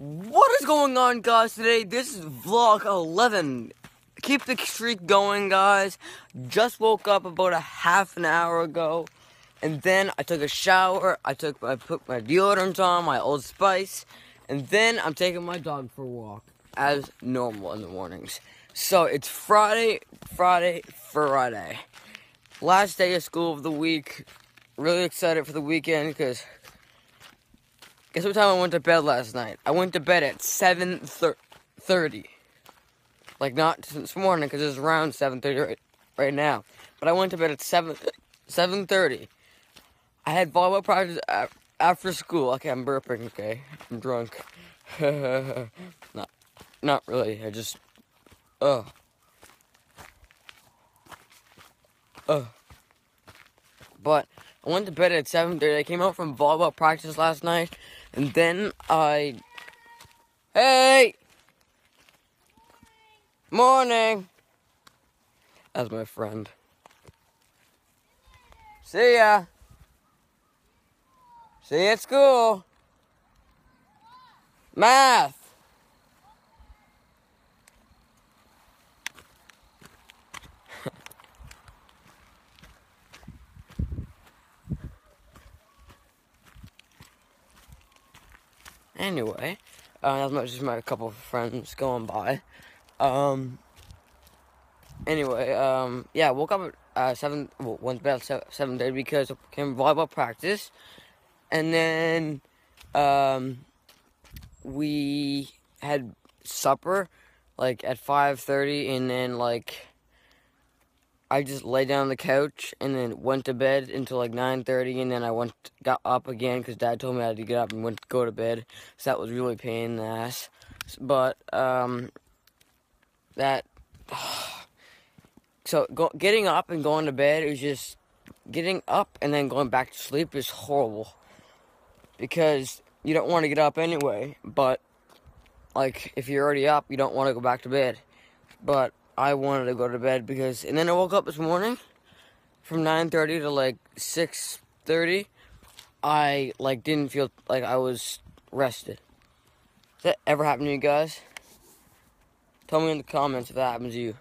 What is going on, guys? Today, this is vlog 11. Keep the streak going, guys. Just woke up about a half an hour ago, and then I took a shower. I took, I put my deodorant on, my Old Spice, and then I'm taking my dog for a walk, as normal in the mornings. So it's Friday, Friday, Friday. Last day of school of the week. Really excited for the weekend because Guess what time I went to bed last night? I went to bed at 7.30. Like, not this morning, because it's around 7.30 right, right now. But I went to bed at 7, 7.30. I had volleyball practice after school. Okay, I'm burping, okay? I'm drunk. not, not really. I just... Ugh. Ugh. But I went to bed at 7.30. I came out from volleyball practice last night. And then I... Hey! Morning! As my friend. See ya! See you at school! Math! Anyway, uh, that was just my couple of friends going by. Um, anyway, um, yeah, woke up at uh, 7, well, went to bed at 7 30 because I came volleyball practice. And then, um, we had supper, like, at 5.30, and then, like, I just lay down on the couch and then went to bed until like 9:30, and then I went got up again because Dad told me I had to get up and went go to bed. So that was really pain in the ass. But um, that so go, getting up and going to bed is just getting up and then going back to sleep is horrible because you don't want to get up anyway. But like if you're already up, you don't want to go back to bed. But I wanted to go to bed because, and then I woke up this morning from 9.30 to like 6.30. I like didn't feel like I was rested. Does that ever happen to you guys? Tell me in the comments if that happens to you.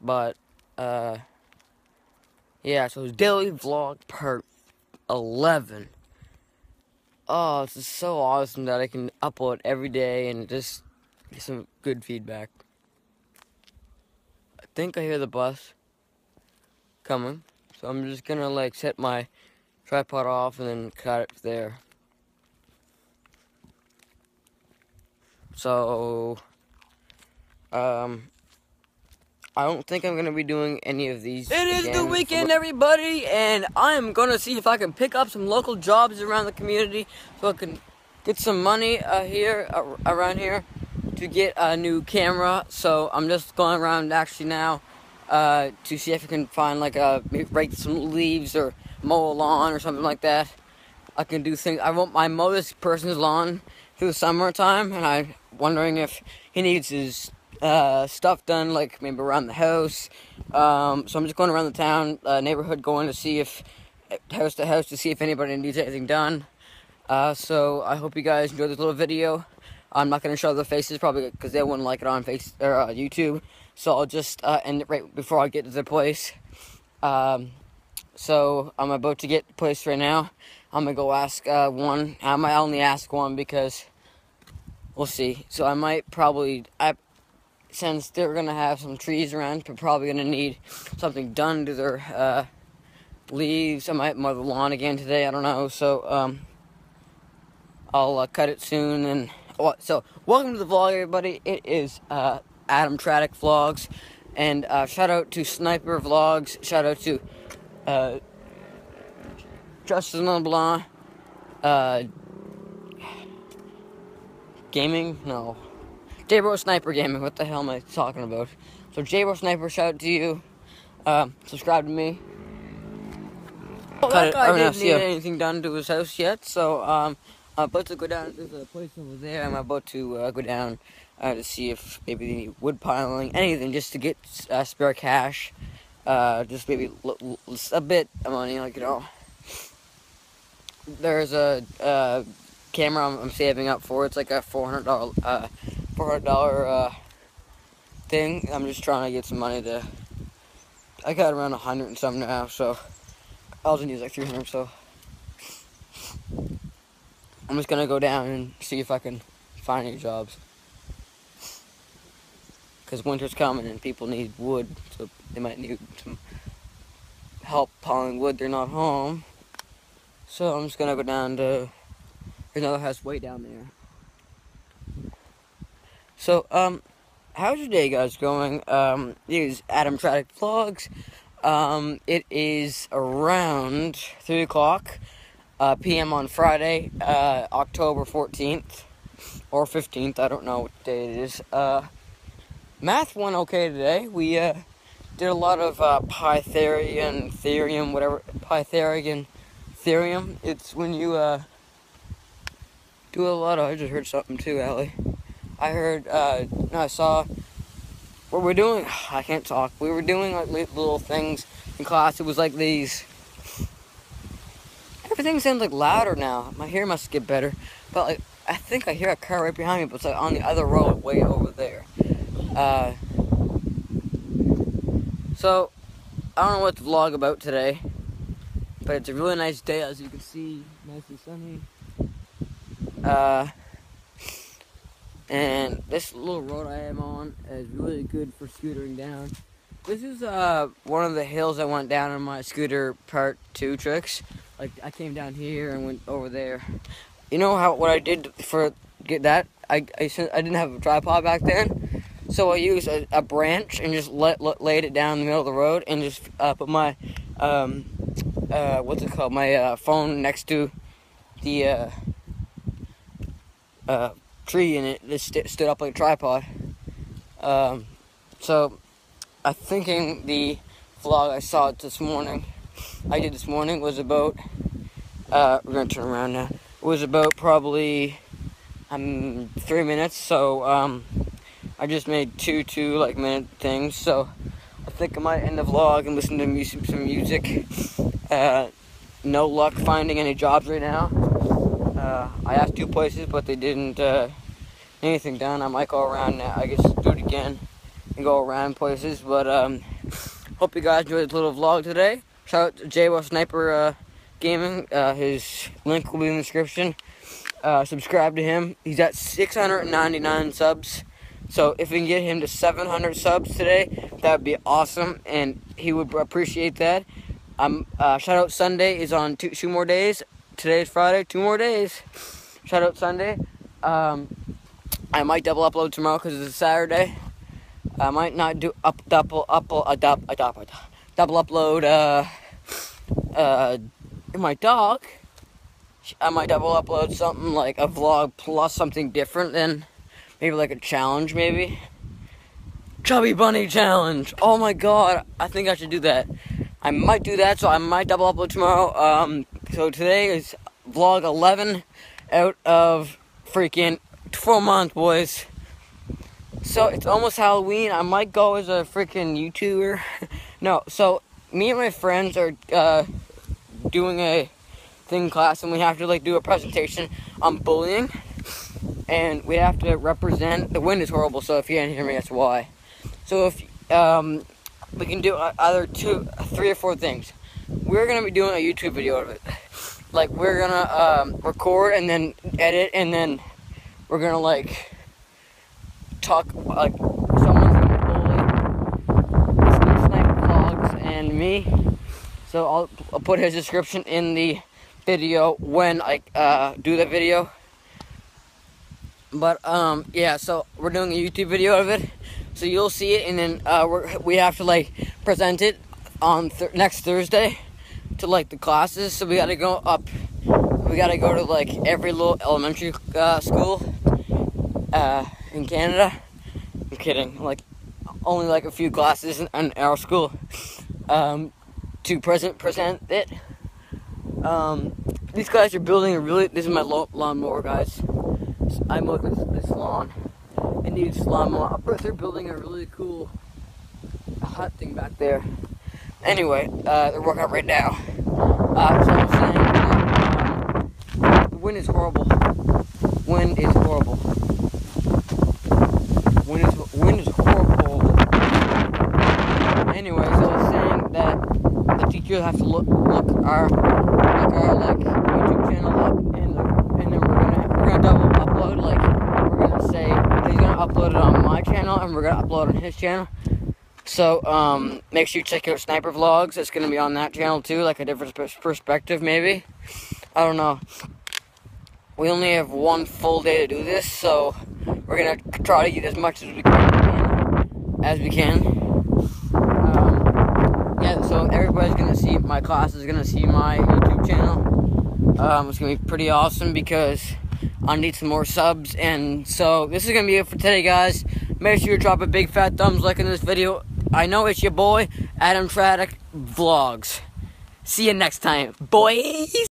But, uh, yeah, so it's daily vlog part 11. Oh, this is so awesome that I can upload every day and just some good feedback. I think I hear the bus coming. So I'm just gonna like set my tripod off and then cut it there. So, um, I don't think I'm gonna be doing any of these. It is the weekend, everybody, and I'm gonna see if I can pick up some local jobs around the community so I can get some money uh, here uh, around here to get a new camera, so I'm just going around actually now uh, to see if I can find like a rake some leaves or mow a lawn or something like that. I can do things. I want my mow this person's lawn through the summertime, and I'm wondering if he needs his uh, stuff done, like maybe around the house. Um, so I'm just going around the town, uh, neighborhood, going to see if house to house to see if anybody needs anything done. Uh, so I hope you guys enjoyed this little video. I'm not going to show the faces probably because they wouldn't like it on face or uh, YouTube. So I'll just uh, end it right before I get to the place. Um, so I'm about to get the place right now. I'm gonna go ask uh, one. I might only ask one because we'll see. So I might probably, I, since they're gonna have some trees around, they're probably gonna need something done to their uh, leaves. I might mow the lawn again today. I don't know. So um, I'll uh, cut it soon and so welcome to the vlog, everybody. It is uh, Adam Tradick Vlogs, and uh, shout out to Sniper Vlogs. Shout out to uh, Justin LeBlanc. Uh, gaming? No. J-Bro Sniper Gaming. What the hell am I talking about? So J-Bro Sniper, shout out to you. Um, subscribe to me. Oh, that guy didn't need anything done to his house yet, so um, I'm about to go down. There's a place over there. I'm about to uh, go down uh, to see if maybe they need wood piling, anything, just to get uh, spare cash. Uh, just maybe a bit of money, like you know. there's a uh, camera I'm, I'm, saving up for. It's like a four hundred dollar uh, four hundred dollar thing. I'm just trying to get some money to. I got around a hundred and something now, so I'll just use like three hundred. So I'm just gonna go down and see if I can find any jobs. Because winter's coming and people need wood, so they might need some help piling wood. They're not home. So I'm just gonna go down to another house way down there. So, um, how's your day, guys, going? Um, it is Adam Tradick Vlogs. Um, it is around 3 o'clock uh, p.m. on Friday, uh, October 14th or 15th. I don't know what day it is. Uh, math went okay today. We uh, did a lot of uh, Pythagorean theorem, whatever Pythagorean theorem. It's when you uh, do a lot of. I just heard something too, Allie. I heard. Uh, I saw. What we're doing. I can't talk. We were doing like little things in class. It was like these. Everything sounds like louder now. My hearing must get better, but like I think I hear a car right behind me, but it's like on the other road, way over there. Uh, so I don't know what to vlog about today, but it's a really nice day, as you can see, nice and sunny. Uh, and this little road I am on is really good for scootering down. This is uh, one of the hills I went down on my scooter part two tricks. Like I came down here and went over there. You know how what I did for get that? I I, I didn't have a tripod back then, so I used a, a branch and just let, let, laid it down in the middle of the road and just uh, put my um, uh, what's it called? My uh, phone next to the uh, uh, tree and it just st stood up like a tripod. Um, so I'm thinking the vlog I saw it this morning, I did this morning was about, uh, we're gonna turn around now, it was about probably um, three minutes, so um, I just made two two like minute things, so I think I might end the vlog and listen to music, some music. Uh, no luck finding any jobs right now. Uh, I asked two places, but they didn't uh, anything done. I might go around now. I guess do it again and go around places. But um, hope you guys enjoyed this little vlog today. Shout out to J-Bro Sniper uh, Gaming. Uh, his link will be in the description. Uh, subscribe to him. He's at 699 subs. So if we can get him to 700 subs today, that would be awesome, and he would appreciate that. Um, uh, shout out Sunday is on two, two more days. Today is Friday, two more days. Shout out Sunday. Um, I might double upload tomorrow because it's a Saturday. I might not do up double up a double a double, double upload uh uh my dog. I might double upload something like a vlog plus something different than maybe like a challenge maybe. Chubby Bunny challenge. Oh my god, I think I should do that. I might do that, so I might double upload tomorrow. Um, so today is vlog 11 out of freaking four months, boys. So it's almost Halloween. I might go as a freaking YouTuber. no, so me and my friends are uh, doing a thing class, and we have to like do a presentation on bullying, and we have to represent. The wind is horrible, so if you can't hear me, that's why. So if um, we can do either two, three or four things. We're gonna be doing a YouTube video of it. Like we're gonna um, record and then edit and then we're gonna like talk like someone's gonna bully Sniper Vlogs and me. So I'll, I'll, put his description in the video when I uh, do the video. But um, yeah, so we're doing a YouTube video of it. So you'll see it, and then uh, we have to like present it on th next Thursday to like the classes. So we got to go up. We got to go to like every little elementary uh, school uh, in Canada. I'm kidding. Like only like a few classes in, in our school um, to present present it. Um, these guys are building a really. This is my lawnmower, guys. I mowed this, this lawn and these llama they're building a really cool hut thing back there. Anyway, uh, they're working out right now. Uh, so I'm saying, the wind is horrible. Wind is horrible. Wind is wind is horrible. Anyways, I was saying that teachers have to look look our look our like YouTube channel up, and and then we're gonna we're gonna double upload. Like we're gonna say he's gonna upload it on my channel, and we're gonna upload on his channel. So, um, make sure you check out Sniper Vlogs. It's to be on that channel too, like a different perspective maybe. I don't know. We only have one full day to do this, so we're to try to get as much as we can. As we can. Everybody's to see, my class is to see my YouTube channel. Um, it's to be pretty awesome because I need some more subs. And so, this is to be it for today, guys. Make sure you drop a big fat thumbs like in this video I know it's your boy, Adam Tradick Vlogs. See you next time, boys!